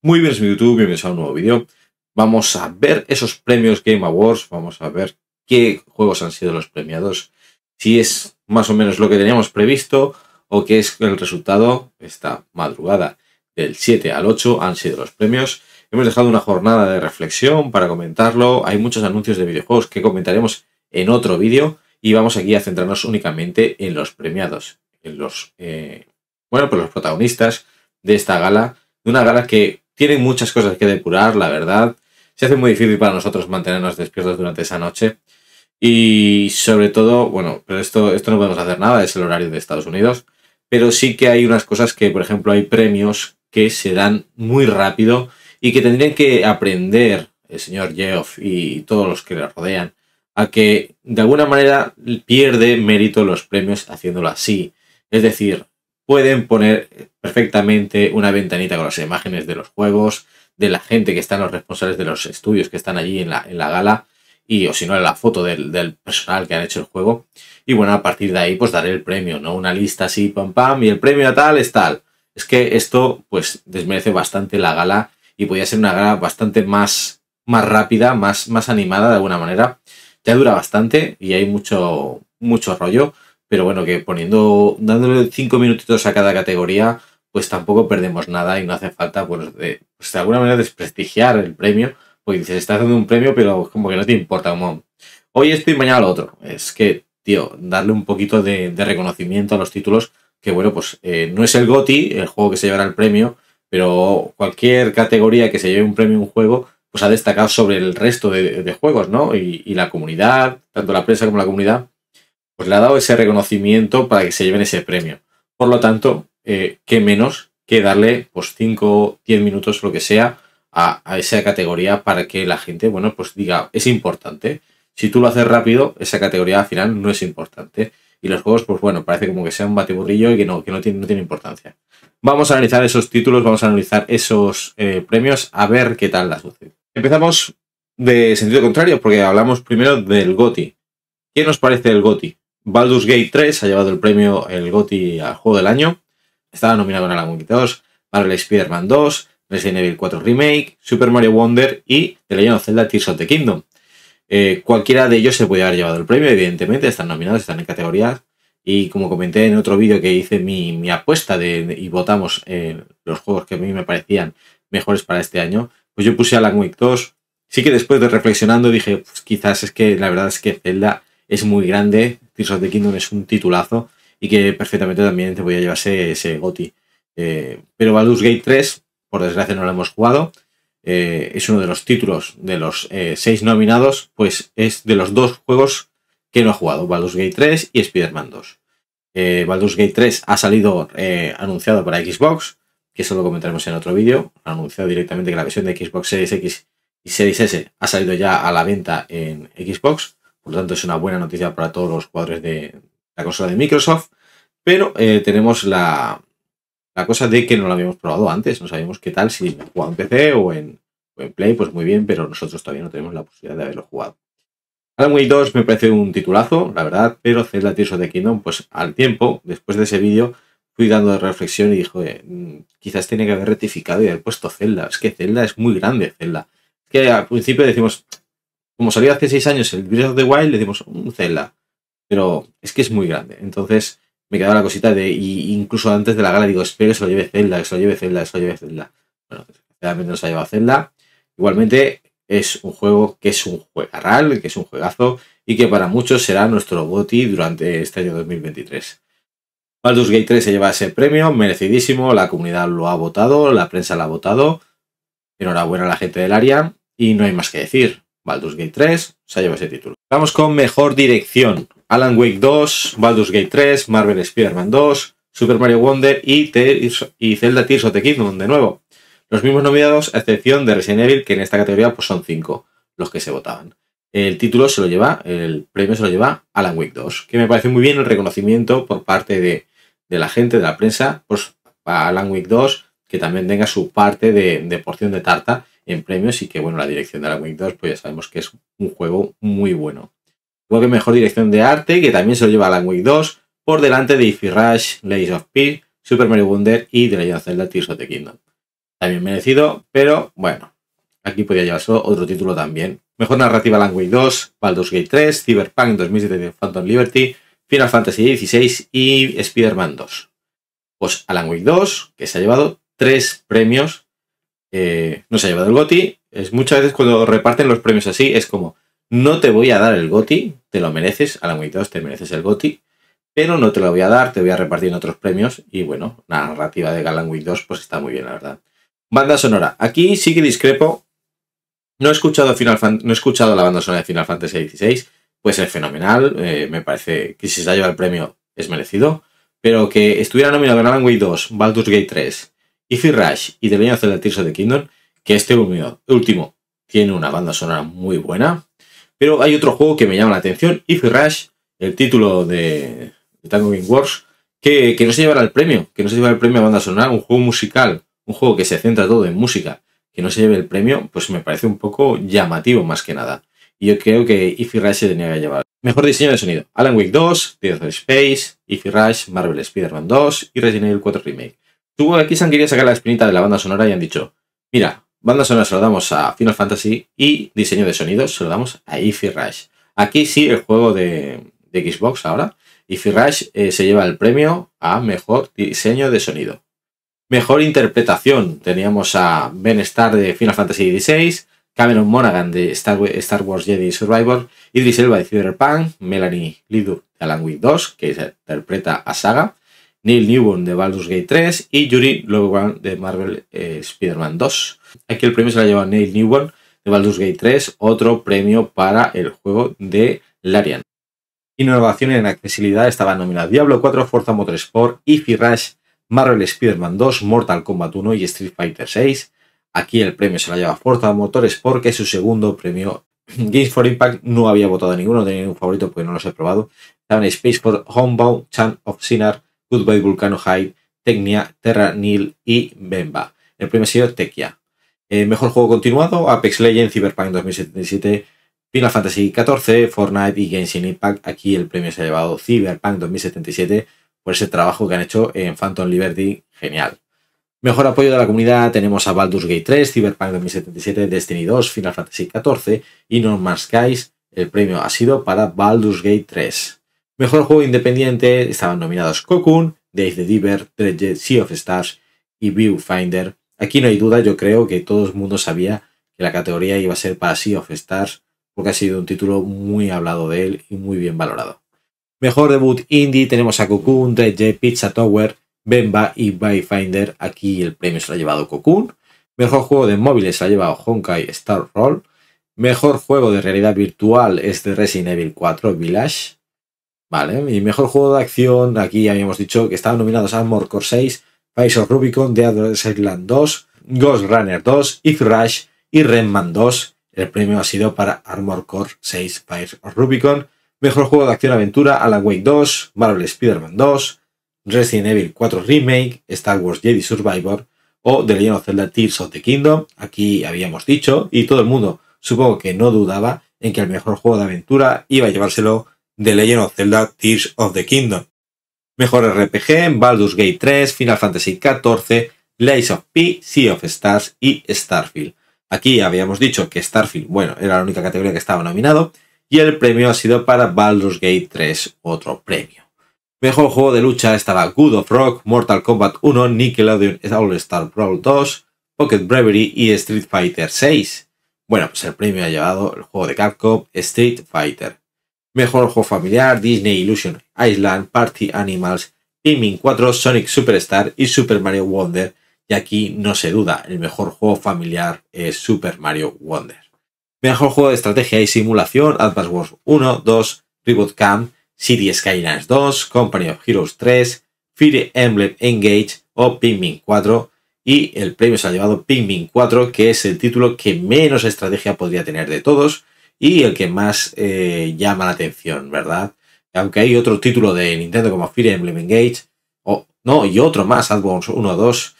Muy bien, mi YouTube, bienvenidos a un nuevo vídeo. Vamos a ver esos premios Game Awards, vamos a ver qué juegos han sido los premiados, si es más o menos lo que teníamos previsto o qué es el resultado esta madrugada del 7 al 8 han sido los premios. Hemos dejado una jornada de reflexión para comentarlo, hay muchos anuncios de videojuegos que comentaremos en otro vídeo y vamos aquí a centrarnos únicamente en los premiados, en los, eh, bueno, pues los protagonistas de esta gala, de una gala que tiene muchas cosas que depurar, la verdad. Se hace muy difícil para nosotros mantenernos despiertos durante esa noche. Y sobre todo, bueno, pero esto, esto no podemos hacer nada, es el horario de Estados Unidos. Pero sí que hay unas cosas que, por ejemplo, hay premios que se dan muy rápido y que tendrían que aprender el señor Geoff y todos los que le rodean a que de alguna manera pierde mérito los premios haciéndolo así. Es decir, pueden poner perfectamente una ventanita con las imágenes de los juegos, de la gente que están los responsables de los estudios que están allí en la, en la gala, y o si no, la foto del, personal que han hecho el juego. Y bueno, a partir de ahí, pues daré el premio, ¿no? Una lista así, pam, pam, y el premio a tal es tal. Es que esto, pues, desmerece bastante la gala y podría ser una gala bastante más, más rápida, más, más animada de alguna manera. Ya dura bastante y hay mucho, mucho rollo pero bueno, que poniendo, dándole cinco minutitos a cada categoría, pues tampoco perdemos nada y no hace falta, pues, de, pues de alguna manera desprestigiar el premio, porque dices, estás dando un premio, pero como que no te importa, como, hoy esto y mañana lo otro. Es que, tío, darle un poquito de, reconocimiento a los títulos, que bueno, pues eh, no es el GOTI, el juego que se llevará el premio, pero cualquier categoría que se lleve un premio un juego, pues ha destacado sobre el resto de, juegos, ¿no? Y, y la comunidad, tanto la prensa como la comunidad, pues le ha dado ese reconocimiento para que se lleven ese premio. Por lo tanto, eh, qué menos que darle pues 5, 10 minutos, lo que sea, a, esa categoría para que la gente, bueno, pues diga, es importante. Si tú lo haces rápido, esa categoría al final no es importante. Y los juegos, pues bueno, parece como que sea un batiburrillo y que no, que no, tiene, no tiene importancia. Vamos a analizar esos títulos, vamos a analizar esos eh, premios, a ver qué tal las sucede. Empezamos de sentido contrario, porque hablamos primero del GOTI. ¿Qué nos parece el GOTI? Baldur's Gate 3 ha llevado el premio el GOTY al juego del año. Estaba nominado en Alan Wake 2, Marvel Spider-Man 2, Resident Evil 4 Remake, Super Mario Wonder y The Legend of Zelda Tears of the Kingdom. Eh, cualquiera de ellos se puede haber llevado el premio, evidentemente, están nominados, están en categorías. Y como comenté en otro vídeo que hice mi, apuesta de, y votamos eh, los juegos que a mí me parecían mejores para este año, pues yo puse Alan Wake 2. Sí que después de reflexionando dije, pues quizás es que la verdad es que Zelda es muy grande, Tears of the Kingdom es un titulazo y que perfectamente también te voy a llevarse ese GOTI. Eh, pero Baldur's Gate 3, por desgracia no lo hemos jugado, eh, es uno de los títulos de los eh, seis nominados, pues es de los dos juegos que no ha jugado, Baldur's Gate 3 y Spider-Man 2. Baldur's Gate 3 ha salido anunciado para Xbox, que eso lo comentaremos en otro vídeo, ha anunciado directamente que la versión de Xbox Series X y Series S ha salido ya a la venta en Xbox. Por lo tanto, es una buena noticia para todos los jugadores de la consola de Microsoft. Pero eh, tenemos la, cosa de que no lo habíamos probado antes. No sabíamos qué tal si jugado en PC o en, Play. Pues muy bien, pero nosotros todavía no tenemos la posibilidad de haberlo jugado. Alan Wake 2 me parece un titulazo, la verdad, pero Zelda Tears of the Kingdom, pues al tiempo, después de ese vídeo, fui dando reflexión y dije, mm, quizás tiene que haber rectificado y haber puesto Zelda. Es que Zelda es muy grande, Zelda. Es que al principio decimos, como salió hace seis años el Breath of the Wild, le dimos un Zelda. Pero es que es muy grande. Entonces me quedaba la cosita de. Y incluso antes de la gala digo, espero que se lo lleve Zelda, que se lo lleve Zelda, que se lo lleve Zelda. Bueno, realmente no se ha llevado Zelda. Igualmente es un juego que es un juegarral, que es un juegazo y que para muchos será nuestro GOTI durante este año 2023. Baldur's Gate 3 se lleva ese premio, merecidísimo, la comunidad lo ha votado, la prensa lo ha votado. Enhorabuena a la gente del área y no hay más que decir. Baldur's Gate 3 se lleva ese título. Vamos con mejor dirección. Alan Wake 2, Baldur's Gate 3, Marvel Spider-Man 2, Super Mario Wonder y, y Zelda Tears of the Kingdom de nuevo. Los mismos nominados, a excepción de Resident Evil, que en esta categoría pues son 5 los que se votaban. El título se lo lleva, el premio se lo lleva Alan Wake 2, que me parece muy bien el reconocimiento por parte de, la gente, de la prensa, pues a Alan Wake 2, que también tenga su parte de, de porción de tarta en premios y que, bueno, la dirección de la Wing 2, pues ya sabemos que es un juego muy bueno. Igual que mejor dirección de arte, que también se lo lleva a la Wing 2, por delante de Ify Rush, Lays of P, Super Mario Wonder y The Legend of Zelda Tears of the Kingdom. también merecido, pero bueno, aquí podía llevarse otro título también. Mejor narrativa Alan Wake 2, Baldur's Gate 3, Cyberpunk 2007 Phantom Liberty, Final Fantasy XVI y Spider-Man 2. Pues Alan Wake 2, que se ha llevado tres premios, eh, no se ha llevado el GOTI. Es muchas veces cuando reparten los premios así, es como, no te voy a dar el GOTI, te lo mereces, Alan Wake 2 te mereces el GOTI, pero no te lo voy a dar, te voy a repartir en otros premios y bueno, la narrativa de Alan Wake 2 pues está muy bien, la verdad. Banda sonora. Aquí sí que discrepo. No he escuchado, Final no he escuchado la banda sonora de Final Fantasy XVI. Puede ser fenomenal. Eh, me parece que si se ha llevado el premio es merecido. Pero que estuviera nominado Alan Wake 2, Baldur's Gate 3, Ify Rush y The Legend of Tears of the Kingdom, que este último tiene una banda sonora muy buena. Pero hay otro juego que me llama la atención, Ify Rush, el título de, Tango Game Wars, que, que, no se llevará el premio, que no se llevará el premio a banda sonora, un juego musical un juego que se centra todo en música, que no se lleve el premio, pues me parece un poco llamativo más que nada. Y yo creo que Ify Rush se tenía que llevar. Mejor diseño de sonido. Alan Wake 2, Death of Space, Ify Rush, Marvel Spider-Man 2 y Resident Evil 4 Remake. Aquí se han querido sacar la espinita de la banda sonora y han dicho, mira, banda sonora se lo damos a Final Fantasy y diseño de sonido se lo damos a Ify Rush. Aquí sí, el juego de, Xbox ahora, Ify Rush eh, se lleva el premio a mejor diseño de sonido. Mejor interpretación. Teníamos a Ben Starr de Final Fantasy XVI, Cameron Monaghan de Star, Wars Jedi Survivor, Idris Elba de Cyberpunk, Melanie Lidu de Alan Wake 2, que interpreta a Saga, Neil Newborn de Baldur's Gate 3 y Yuri Logan de Marvel eh, Spider-Man 2. Aquí el premio se lo ha llevado Neil Newborn de Baldur's Gate 3, otro premio para el juego de Larian. Innovación en accesibilidad estaba nominada Diablo 4, Forza Motorsport, Ify Rush, Marvel Spider-Man 2, Mortal Kombat 1 y Street Fighter 6. Aquí el premio se lo lleva Forza Motores porque es su segundo premio. Games for Impact no había votado a ninguno, no tenía ningún favorito porque no los he probado. Estaban Space for Homebound, Chan of Sinner, Goodbye Vulcano High, Technia, Terra Nil y Bemba. El premio ha sido Tekia. Eh, mejor juego continuado, Apex Legends, Cyberpunk 2077, Final Fantasy XIV, Fortnite y Genshin Impact. Aquí el premio se ha llevado Cyberpunk 2077 por ese trabajo que han hecho en Phantom Liberty, genial. Mejor apoyo de la comunidad tenemos a Baldur's Gate 3, Cyberpunk 2077, Destiny 2, Final Fantasy XIV y No Man's Skies. El premio ha sido para Baldur's Gate 3. Mejor juego independiente estaban nominados Cocoon, Dave the Diver, Dredge, Sea of Stars y Viewfinder. Aquí no hay duda, yo creo que todo el mundo sabía que la categoría iba a ser para Sea of Stars porque ha sido un título muy hablado de él y muy bien valorado. Mejor debut indie tenemos a Cocoon, Dredge, Pizza Tower, Bemba y Byfinder. Aquí el premio se lo ha llevado Cocoon. Mejor juego de móviles se ha llevado Honkai Star Roll. Mejor juego de realidad virtual es de Resident Evil 4 Village. Vale, y mejor juego de acción, aquí habíamos dicho que estaban nominados Armor Core 6, Fire of Rubicon, The Other Island 2, Ghost Runner 2, If Rush y Renman 2. El premio ha sido para Armor Core 6, Fire of Rubicon. Mejor juego de acción-aventura, Alan Wake 2, Marvel Spider-Man 2, Resident Evil 4 Remake, Star Wars Jedi Survivor o The Legend of Zelda Tears of the Kingdom. Aquí habíamos dicho, y todo el mundo supongo que no dudaba en que el mejor juego de aventura iba a llevárselo The Legend of Zelda Tears of the Kingdom. Mejor RPG, Baldur's Gate 3, Final Fantasy XIV, Lies of P, Sea of Stars y Starfield. Aquí habíamos dicho que Starfield, bueno, era la única categoría que estaba nominado, y el premio ha sido para Baldur's Gate 3, otro premio. Mejor juego de lucha estaba Good of Rock, Mortal Kombat 1, Nickelodeon All Star Brawl 2, Pocket Bravery y Street Fighter 6. Bueno, pues el premio ha llevado el juego de Capcom Street Fighter. Mejor juego familiar Disney Illusion Island, Party Animals, Pikmin 4, Sonic Superstar y Super Mario Wonder. Y aquí no se duda, el mejor juego familiar es Super Mario Wonder. Mejor juego de estrategia y simulación, Advance Wars 1, 2, Reboot Camp, City Skylines 2, Company of Heroes 3, Fire Emblem Engage o Pikmin 4. Y el premio se ha llevado Pikmin 4, que es el título que menos estrategia podría tener de todos y el que más eh, llama la atención, ¿verdad? Aunque hay otro título de Nintendo como Fire Emblem Engage, o no, y otro más, Advance 1, 2,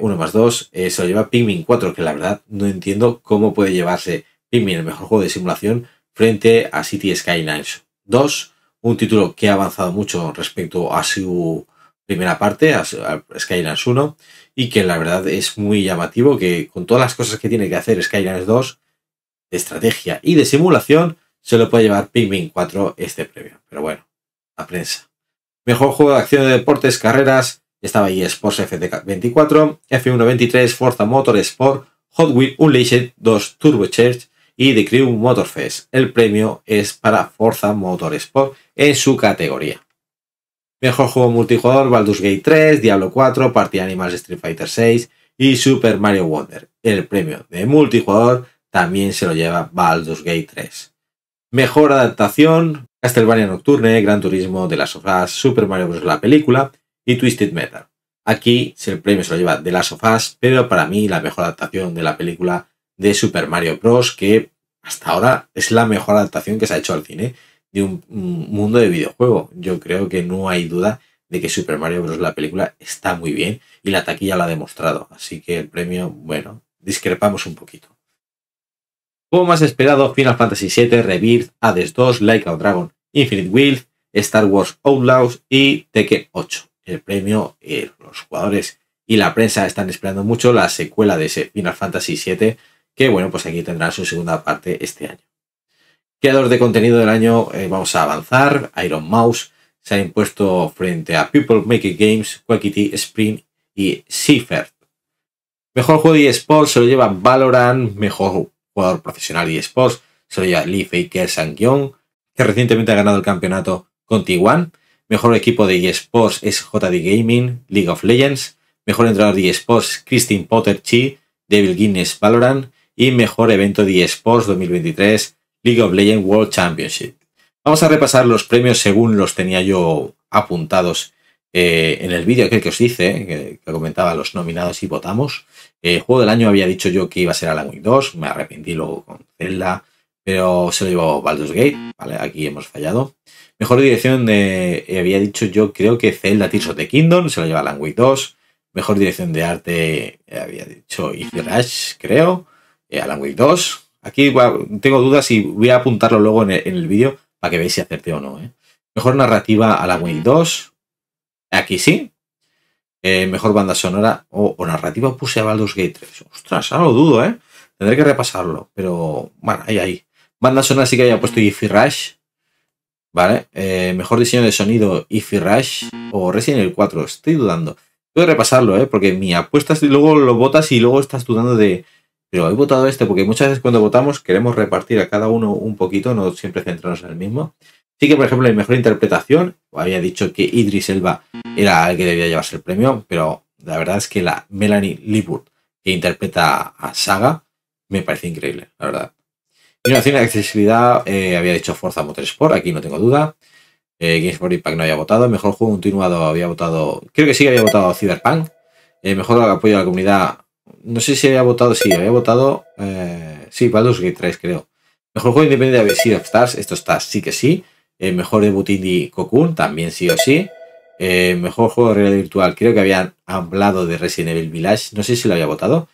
1 más 2, eh, se lo lleva Pikmin 4, que la verdad no entiendo cómo puede llevarse Pikmin, el mejor juego de simulación, frente a City Skylines 2, un título que ha avanzado mucho respecto a su primera parte, a, Skylanders 1, y que la verdad es muy llamativo que con todas las cosas que tiene que hacer Skylanders 2, de estrategia y de simulación, se lo puede llevar Pikmin 4 este premio. Pero bueno, la prensa. Mejor juego de acción de deportes, carreras, estaba ahí Sports FT24, F1 23, Forza Motorsport, Hot Wheels Unleashed 2 Turbo Charge y The Crew Motorfest. El premio es para Forza Motorsport en su categoría. Mejor juego multijugador Baldur's Gate 3, Diablo 4, Party Animals Street Fighter 6 y Super Mario Wonder. El premio de multijugador también se lo lleva Baldur's Gate 3. Mejor adaptación Castlevania Nocturne, Gran Turismo de las sofás, Super Mario Bros. la película y Twisted Metal. Aquí el premio se lo lleva de las of pero para mí la mejor adaptación de la película de Super Mario Bros. que hasta ahora es la mejor adaptación que se ha hecho al cine de un mundo de videojuego. Yo creo que no hay duda de que Super Mario Bros. la película está muy bien y la taquilla lo ha demostrado. Así que el premio, bueno, discrepamos un poquito. Como más esperado, Final Fantasy VII, Rebirth, Hades 2, Like a Dragon, Infinite Will, Star Wars Outlaws y Tekken 8 el premio, eh, los jugadores y la prensa están esperando mucho la secuela de ese Final Fantasy VII, que bueno, pues aquí tendrá su segunda parte este año. Creador de contenido del año, eh, vamos a avanzar. Iron Mouse se ha impuesto frente a People Making Games, Quackity, Spring y Seafert. Mejor juego de eSports se lo lleva Valorant, mejor jugador profesional de eSports se lo lleva Lee Faker Sang-Young, que recientemente ha ganado el campeonato con T1. Mejor equipo de eSports es JD Gaming, League of Legends. Mejor entrenador de eSports, Christine Potter Chi, Devil Guinness Valorant. Y mejor evento de eSports 2023, League of Legends World Championship. Vamos a repasar los premios según los tenía yo apuntados eh, en el vídeo aquel que os hice, que, comentaba los nominados y votamos. El juego del año había dicho yo que iba a ser Alan Wake 2, me arrepentí luego con Zelda, pero se lo llevó Baldur's Gate, ¿vale? Aquí hemos fallado. Mejor dirección de, eh, había dicho yo, creo que Zelda Tears of the Kingdom, se lo lleva Alan 2. Mejor dirección de arte, eh, había dicho Easy Rush, creo. Eh, Alan 2. Aquí tengo dudas y voy a apuntarlo luego en el, vídeo para que veáis si acerté o no. Mejor narrativa Alan Wake 2. Aquí sí. mejor banda sonora o, narrativa puse a Baldur's Gate 3. Ostras, ahora lo dudo, ¿eh? Tendré que repasarlo. Pero, bueno, ahí, ahí. Banda sonora sí que había puesto Ify Rush. ¿Vale? Eh, mejor diseño de sonido Ify Rush o Resident Evil 4. Estoy dudando. Puedo repasarlo, ¿eh? Porque mi apuesta es luego lo votas y luego estás dudando de. Pero he votado este porque muchas veces cuando votamos queremos repartir a cada uno un poquito, no siempre centrarnos en el mismo. Sí que, por ejemplo, en mejor interpretación, había dicho que Idris Elba era el que debía llevarse el premio, pero la verdad es que la Melanie Liebert que interpreta a Saga me parece increíble, la verdad. Innovación y accesibilidad, eh, había dicho Forza Motorsport, aquí no tengo duda. Eh, Games for Impact no había votado. Mejor juego continuado había votado. Creo que sí había votado Cyberpunk. Eh, mejor apoyo a la comunidad. No sé si había votado, sí, había votado. Eh, sí, Baldur's Gate 3, creo. Mejor juego independiente de Sea of Stars, esto está sí que sí. Mejor debut indie Cocoon, también sí o sí. mejor juego de realidad virtual, creo que habían hablado de Resident Evil Village, no sé si lo había votado.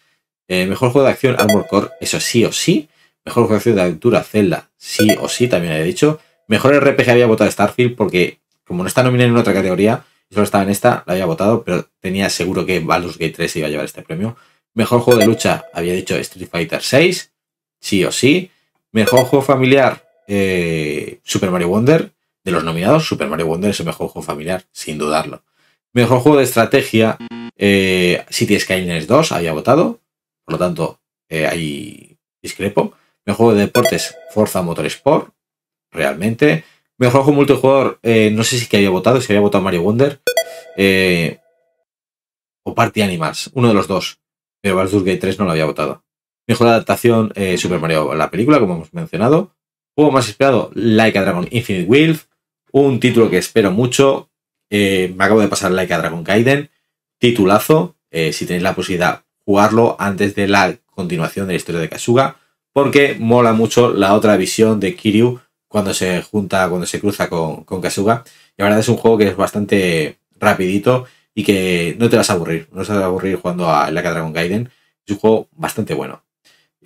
mejor juego de acción Armor Core, eso sí o sí. Mejor juego de aventura, Zelda, sí o sí, también había dicho. Mejor RPG había votado Starfield porque, como no está nominado en otra categoría, solo estaba en esta, la había votado, pero tenía seguro que Baldur's Gate 3 iba a llevar este premio. Mejor juego de lucha, había dicho Street Fighter 6, sí o sí. Mejor juego familiar, eh, Super Mario Wonder. De los nominados, Super Mario Wonder es el mejor juego familiar, sin dudarlo. Mejor juego de estrategia, eh, City Skylines 2, había votado. Por lo tanto, eh, ahí discrepo. Mejor juego de deportes, Forza Motorsport, realmente. Mejor juego multijugador, eh, no sé si que había votado, si había votado Mario Wonder. Eh, o Party Animals, uno de los dos. Pero Baldur's Gate 3 no lo había votado. Mejor adaptación, Super Mario, la película, como hemos mencionado. Juego más esperado, Like a Dragon Infinite Will. Un título que espero mucho. me acabo de pasar Like a Dragon Gaiden. Titulazo. si tenéis la posibilidad, jugarlo antes de la continuación de la historia de Kasuga porque mola mucho la otra visión de Kiryu cuando se junta, cuando se cruza con, con Kasuga. Y la verdad es un juego que es bastante rapidito y que no te vas a aburrir. No te vas a aburrir jugando a la Dragon Gaiden. Es un juego bastante bueno.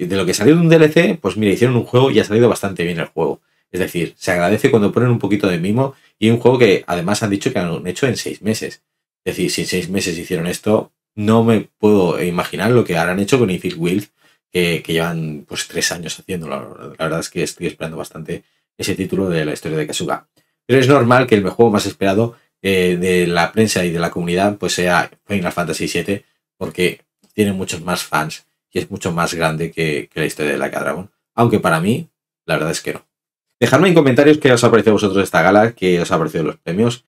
De lo que salió de un DLC, pues mira, hicieron un juego y ha salido bastante bien el juego. Es decir, se agradece cuando ponen un poquito de mimo y un juego que además han dicho que han hecho en seis meses. Es decir, si en seis meses hicieron esto, no me puedo imaginar lo que habrán hecho con Infinite Wild, que, llevan pues tres años haciéndolo. La verdad es que estoy esperando bastante ese título de la historia de Kasuga. Pero es normal que el juego más esperado eh, de la prensa y de la comunidad pues sea Final Fantasy VII, porque tiene muchos más fans y es mucho más grande que, la historia de la Dragon. Aunque para mí, la verdad es que no. Dejadme en comentarios qué os ha parecido a vosotros esta gala, qué os ha parecido los premios.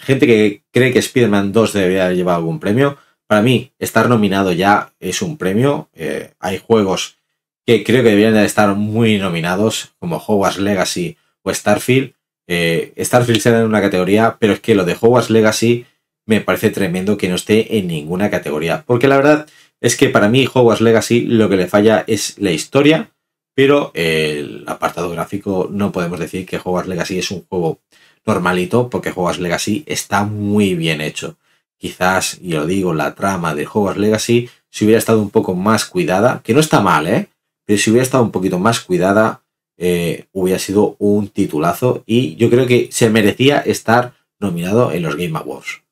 Gente que cree que Spider-Man 2 debería haber llevado algún premio. Para mí, estar nominado ya es un premio. Eh, hay juegos que creo que deberían de estar muy nominados, como Hogwarts Legacy o Starfield. Eh, Starfield será en una categoría, pero es que lo de Hogwarts Legacy me parece tremendo que no esté en ninguna categoría. Porque la verdad es que para mí Hogwarts Legacy lo que le falla es la historia, pero el apartado gráfico no podemos decir que Hogwarts Legacy es un juego normalito, porque Hogwarts Legacy está muy bien hecho. Quizás, y lo digo, la trama de Hogwarts Legacy, si hubiera estado un poco más cuidada, que no está mal, ¿eh? Pero si hubiera estado un poquito más cuidada, eh, hubiera sido un titulazo y yo creo que se merecía estar nominado en los Game Awards.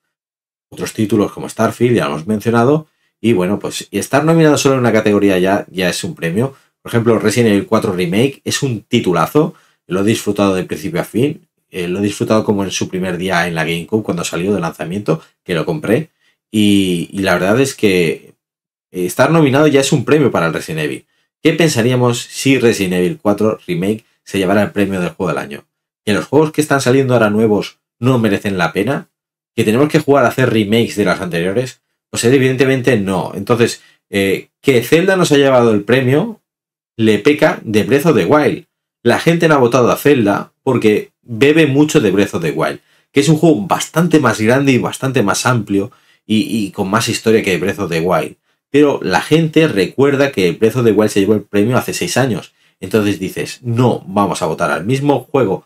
Otros títulos como Starfield ya lo hemos mencionado, y bueno, pues estar nominado solo en una categoría ya, ya es un premio. Por ejemplo, Resident Evil 4 Remake es un titulazo. Lo he disfrutado de principio a fin. Eh, lo he disfrutado como en su primer día en la GameCube cuando salió de lanzamiento, que lo compré. Y, la verdad es que estar nominado ya es un premio para el Resident Evil. ¿Qué pensaríamos si Resident Evil 4 Remake se llevara el premio del juego del año? ¿Que los juegos que están saliendo ahora nuevos no merecen la pena? ¿Que tenemos que jugar a hacer remakes de las anteriores? Pues evidentemente no. Entonces, eh, que Zelda nos ha llevado el premio le peca de Breath of the Wild. La gente no ha votado a Zelda porque bebe mucho de Breath of the Wild, que es un juego bastante más grande y bastante más amplio y, con más historia que Breath of the Wild. Pero la gente recuerda que Breath of the Wild se llevó el premio hace seis años. Entonces dices, no, vamos a votar al mismo juego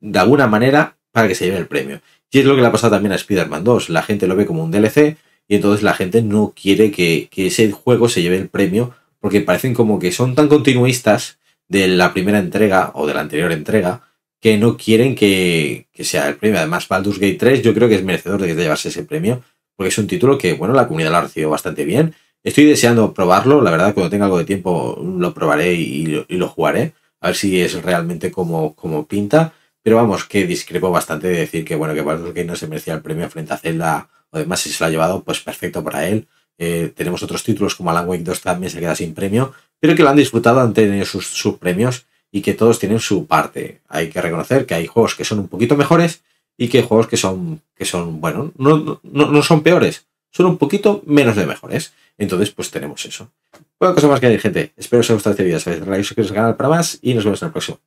de alguna manera para que se lleve el premio. Y es lo que le ha pasado también a Spider-Man 2. La gente lo ve como un DLC, y entonces la gente no quiere que, ese juego se lleve el premio porque parecen como que son tan continuistas de la primera entrega o de la anterior entrega que no quieren que, sea el premio. Además, Baldur's Gate 3 yo creo que es merecedor de llevarse ese premio porque es un título que, bueno, la comunidad lo ha recibido bastante bien. Estoy deseando probarlo, la verdad, cuando tenga algo de tiempo lo probaré y, lo jugaré, a ver si es realmente como, como pinta. Pero vamos, que discrepo bastante de decir que, bueno, que Baldur's Gate no se merecía el premio frente a Zelda Además, si se lo ha llevado, pues perfecto para él. Eh, tenemos otros títulos como Alan Wake 2 también se queda sin premio, pero que lo han disfrutado, han tenido sus, premios y que todos tienen su parte. Hay que reconocer que hay juegos que son un poquito mejores y que juegos que son, que son bueno, no, no, son peores, son un poquito menos de mejores. Entonces, pues tenemos eso. Bueno, cosa más que hay, gente. Espero que os haya gustado este vídeo. Sabéis, suscribiros al canal para más y nos vemos en el próximo.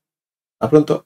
Hasta pronto.